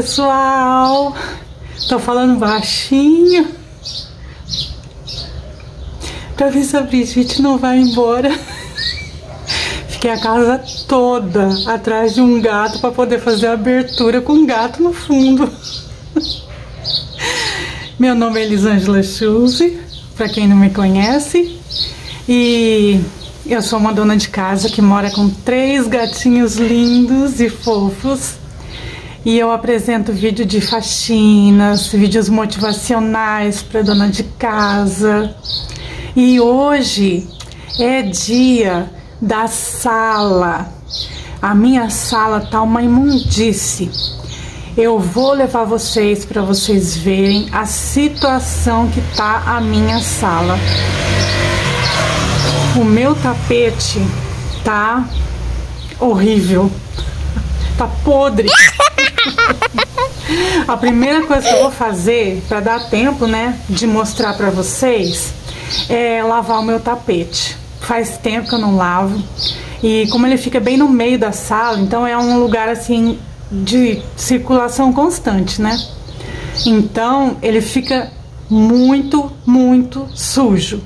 Pessoal! Tô falando baixinho pra ver se a Brigitte não vai embora. Fiquei a casa toda atrás de um gato para poder fazer a abertura com um gato no fundo. Meu nome é Elisângela Schulze, para quem não me conhece, e eu sou uma dona de casa que mora com três gatinhos lindos e fofos e eu apresento vídeo de faxinas, vídeos motivacionais para dona de casa. E hoje é dia da sala. A minha sala tá uma imundice. Eu vou levar vocês para vocês verem a situação que tá a minha sala. O meu tapete tá horrível. Tá podre. A primeira coisa que eu vou fazer para dar tempo, né, de mostrar para vocês é lavar o meu tapete. Faz tempo que eu não lavo. E como ele fica bem no meio da sala, então é um lugar assim de circulação constante, né? Então ele fica muito, muito sujo.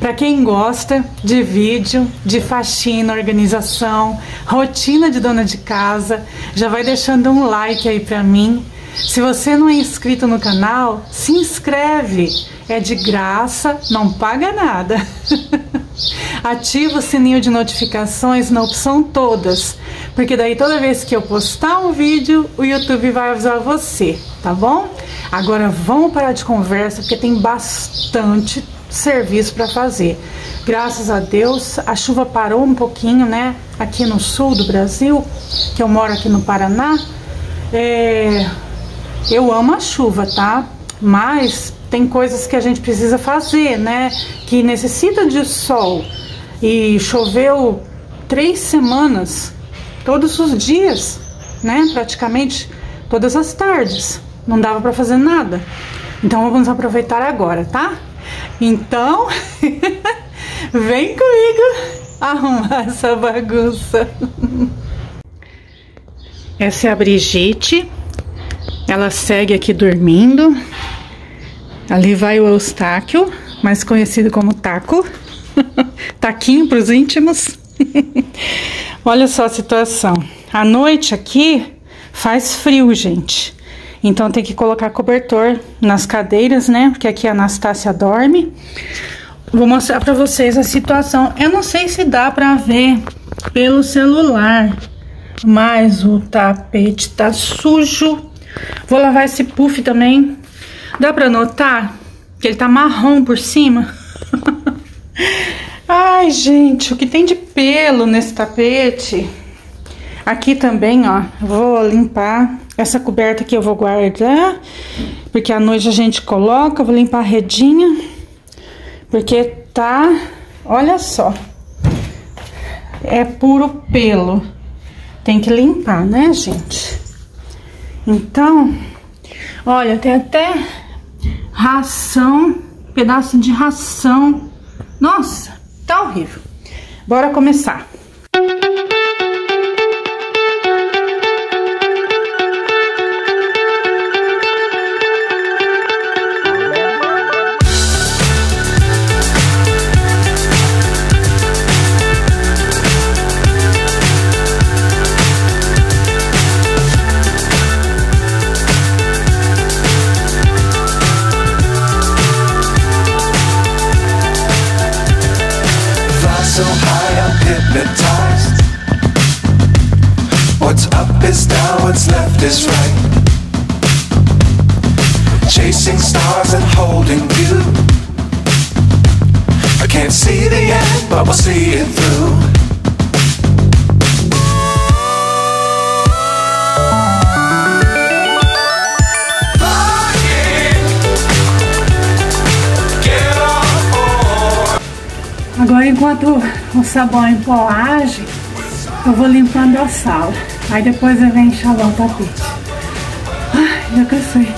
Para quem gosta de vídeo, de faxina, organização, rotina de dona de casa, já vai deixando um like aí para mim. Se você não é inscrito no canal, se inscreve. É de graça, não paga nada. Ativa o sininho de notificações na opção todas, porque daí toda vez que eu postar um vídeo, o YouTube vai avisar você, tá bom? Agora vamos parar de conversa, porque tem bastante serviço para fazer. Graças a Deus, a chuva parou um pouquinho, né? Aqui no sul do Brasil, que eu moro aqui no Paraná. É, eu amo a chuva, tá? Mas tem coisas que a gente precisa fazer, né? Que necessita de sol. E choveu três semanas, todos os dias, né? Praticamente todas as tardes. Não dava para fazer nada. Então vamos aproveitar agora, tá? Então, vem comigo arrumar essa bagunça. Essa é a Brigitte. Ela segue aqui dormindo. Ali vai o Eustáquio, mais conhecido como Taco. Taquinho para os íntimos. Olha só a situação. A noite aqui faz frio, gente. Então tem que colocar cobertor nas cadeiras, né? Porque aqui a Anastácia dorme. Vou mostrar pra vocês a situação. Eu não sei se dá pra ver pelo celular, mas o tapete tá sujo. Vou lavar esse puff também. Dá pra notar que ele tá marrom por cima? Ai, gente, o que tem de pelo nesse tapete? Aqui também, ó, vou limpar essa coberta aqui eu vou guardar, porque à noite a gente coloca, vou limpar a redinha, porque tá, olha só, é puro pelo. Tem que limpar, né, gente? Então, olha, tem até ração, pedaço de ração. Nossa, tá horrível. Bora começar. Is right. Chasing stars and holding you. I can't see the end, but we'll see it through. Agora, enquanto o sabão em pó age, eu vou limpando a sala. Aí depois eu venho enxavar o tapete. Ai, já cansei.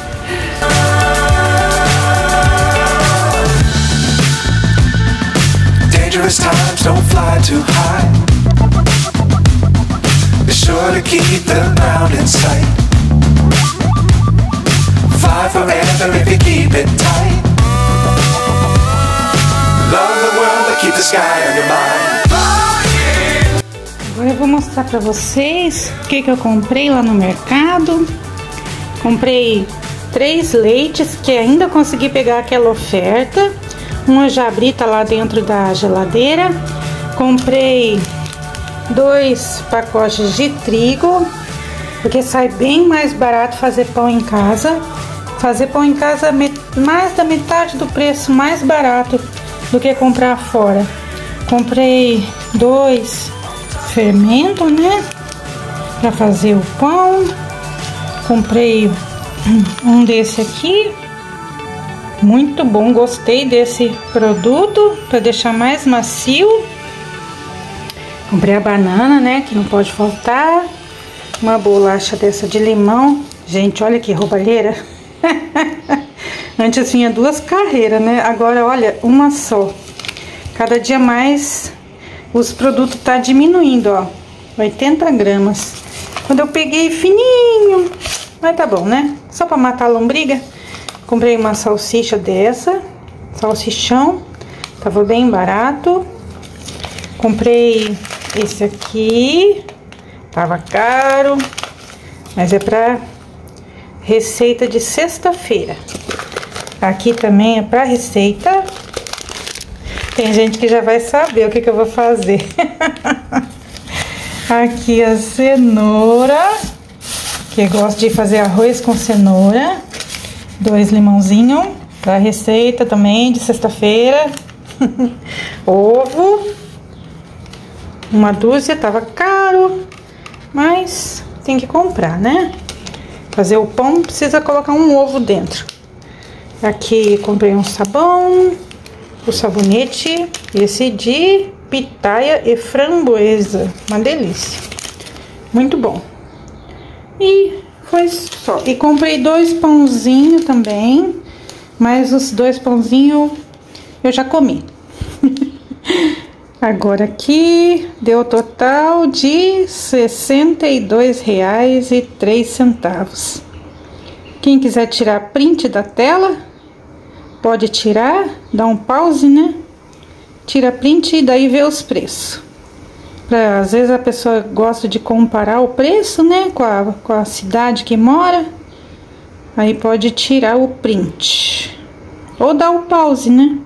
Dangerous times don't fly too high. Be sure to keep the ground in sight. Fly forever if you keep it tight. Love the world, but keep the sky on your mind. Agora eu vou mostrar pra vocês o que, que eu comprei lá no mercado. Comprei três leites que ainda consegui pegar aquela oferta. Uma já abri, tá lá dentro da geladeira. Comprei dois pacotes de trigo, porque sai bem mais barato fazer pão em casa. Fazer pão em casa é mais da metade do preço, mais barato do que comprar fora. Comprei dois fermento, né? Para fazer o pão. Comprei um desse aqui. Muito bom, gostei desse produto para deixar mais macio. Comprei a banana, né, que não pode faltar. Uma bolacha dessa de limão. Gente, olha que roubalheira. Antes tinha duas carreiras, né? Agora, olha, uma só. Cada dia mais os produtos tá diminuindo, ó. 80 gramas. Quando eu peguei fininho, mas tá bom, né? Só pra matar a lombriga. Comprei uma salsicha dessa, salsichão. Tava bem barato. Comprei esse aqui. Tava caro, mas é pra receita de sexta-feira. Aqui também é para receita. Tem gente que já vai saber o que, que eu vou fazer. Aqui a cenoura, que gosto de fazer arroz com cenoura. Dois limãozinhos para receita também de sexta-feira. Ovo. Uma dúzia, tava caro, mas tem que comprar, né? Fazer o pão precisa colocar um ovo dentro. Aqui comprei um sabão, o sabonete, esse de pitaia e framboesa, uma delícia. Muito bom. E foi só. E comprei dois pãozinhos também, mas os dois pãozinhos eu já comi. Agora aqui deu total de R$ 62,03. Quem quiser tirar print da tela, pode tirar, dá um pause, né? Tira print e daí vê os preços. Pra, às vezes a pessoa gosta de comparar o preço, né, com a, com a cidade que mora. Aí pode tirar o print. Ou dar o pause, né?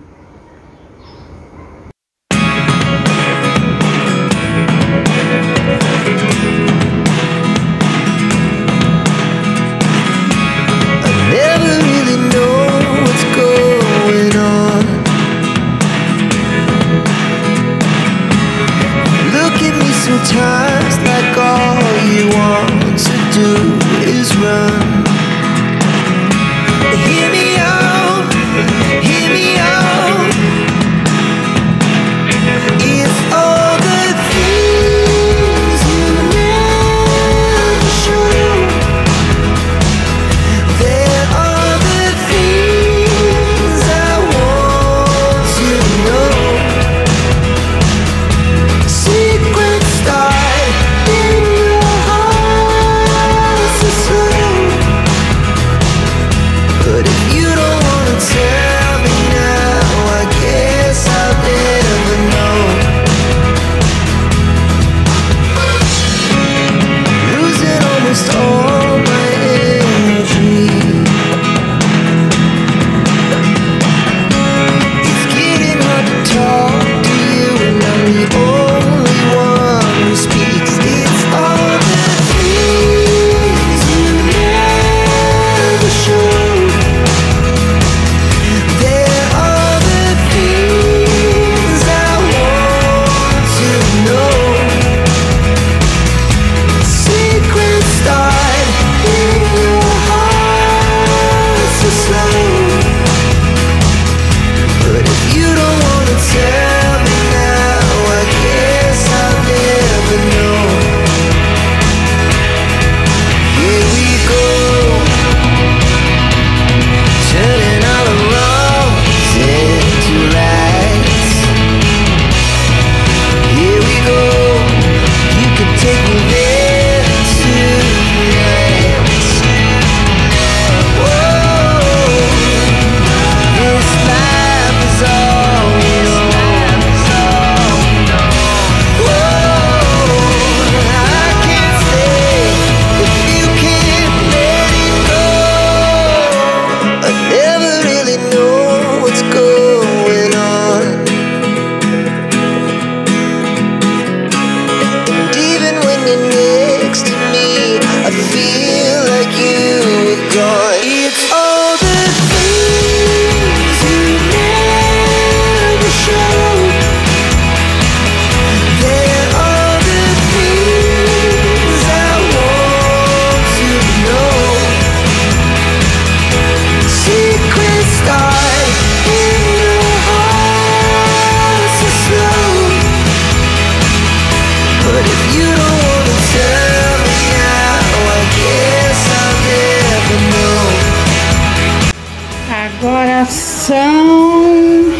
São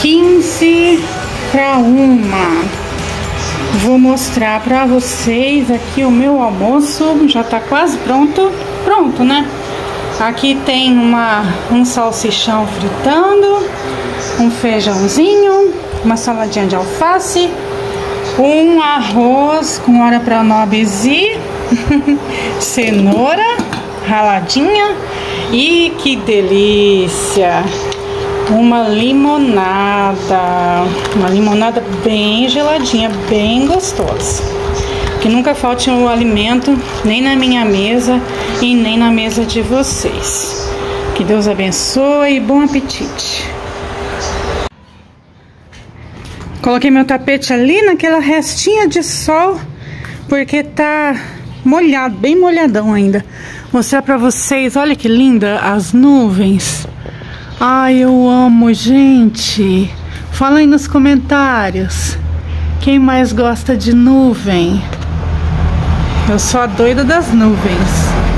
15 para uma. Vou mostrar para vocês aqui o meu almoço. Já tá quase pronto. Pronto, né? Aqui tem uma, um salsichão fritando, um feijãozinho, uma saladinha de alface, um arroz com hora para nobres e cenoura raladinha e que delícia! Uma limonada, uma limonada bem geladinha, bem gostosa. Que nunca falte o um alimento nem na minha mesa e nem na mesa de vocês. Que Deus abençoe e bom apetite. Coloquei meu tapete ali naquela restinha de sol, porque tá molhado, bem molhadão ainda. Mostrar pra vocês, olha que linda as nuvens. Ai, eu amo, gente. Fala aí nos comentários. Quem mais gosta de nuvem? Eu sou a doida das nuvens.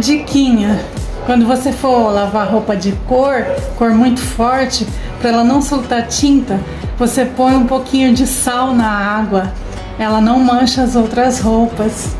Diquinha. Quando você for lavar roupa de cor, cor muito forte, para ela não soltar tinta, você põe um pouquinho de sal na água. Ela não mancha as outras roupas.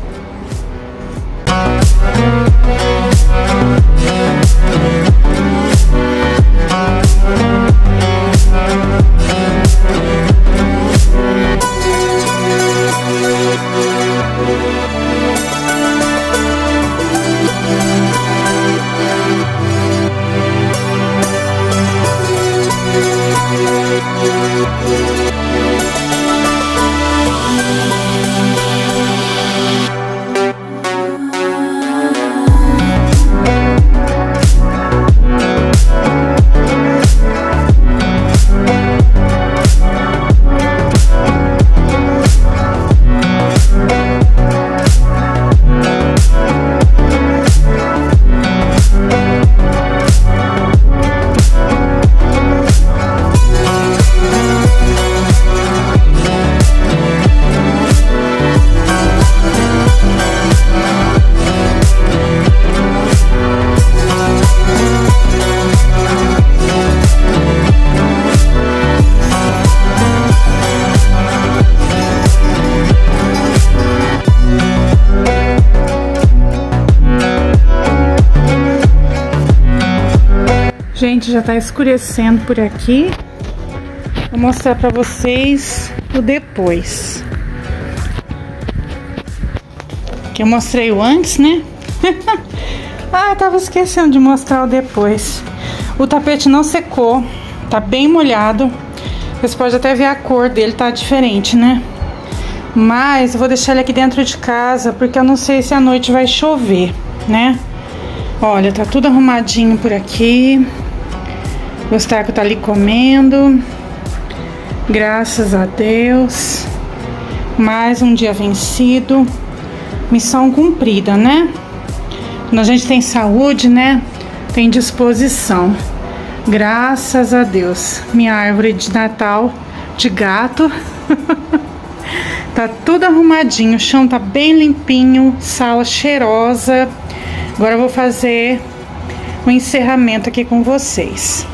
Gente, já tá escurecendo por aqui. Vou mostrar pra vocês o depois. Que eu mostrei o antes, né? ah, tava esquecendo de mostrar o depois. O tapete não secou, tá bem molhado. Vocês podem até ver a cor dele, tá diferente, né? Mas eu vou deixar ele aqui dentro de casa, porque eu não sei se à noite vai chover, né? Olha, tá tudo arrumadinho por aqui. O Eustáquio tá ali comendo. Graças a Deus. Mais um dia vencido. Missão cumprida, né? Quando a gente tem saúde, né? Tem disposição. Graças a Deus. Minha árvore de Natal de gato. tá tudo arrumadinho. O chão tá bem limpinho. Sala cheirosa. Agora eu vou fazer o um encerramento aqui com vocês.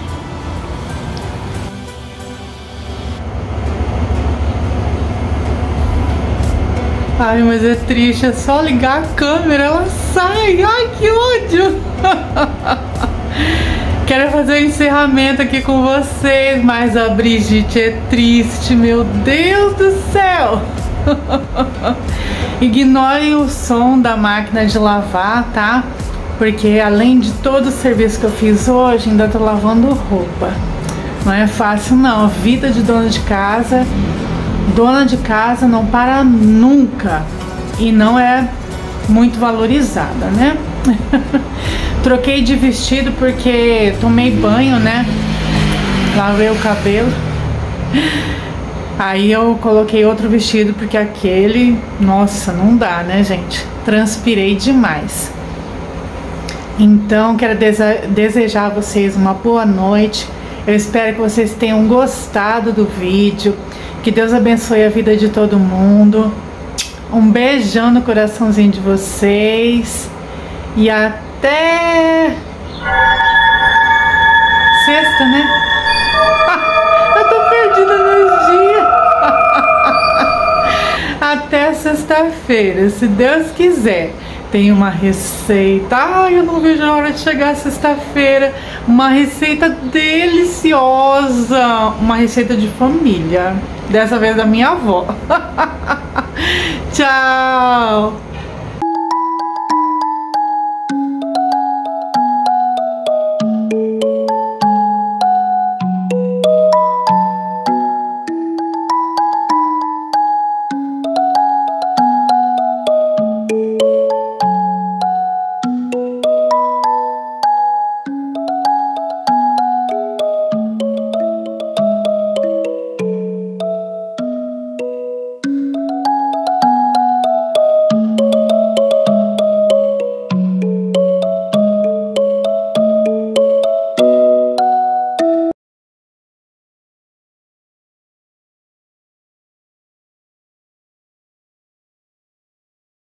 Ai, mas é triste, é só ligar a câmera, ela sai. Ai, que ódio! Quero fazer o um encerramento aqui com vocês, mas a Brigitte é triste, meu Deus do céu! Ignorem o som da máquina de lavar, tá? Porque além de todo o serviço que eu fiz hoje, ainda tô lavando roupa. Não é fácil não, vida de dona de casa dona de casa não para nunca. E não é muito valorizada, né? Troquei de vestido porque tomei banho, né? Lavei o cabelo. Aí eu coloquei outro vestido porque aquele, nossa, não dá, né, gente? Transpirei demais. Então, quero desejar a vocês uma boa noite. Eu espero que vocês tenham gostado do vídeo. Que Deus abençoe a vida de todo mundo. Um beijão no coraçãozinho de vocês. E até sexta, né? Eu tô perdida nos dias. Até sexta-feira, se Deus quiser. Tem uma receita. Ai, eu não vejo a hora de chegar sexta-feira. Uma receita deliciosa. Uma receita de família. Dessa vez da minha avó. Tchau!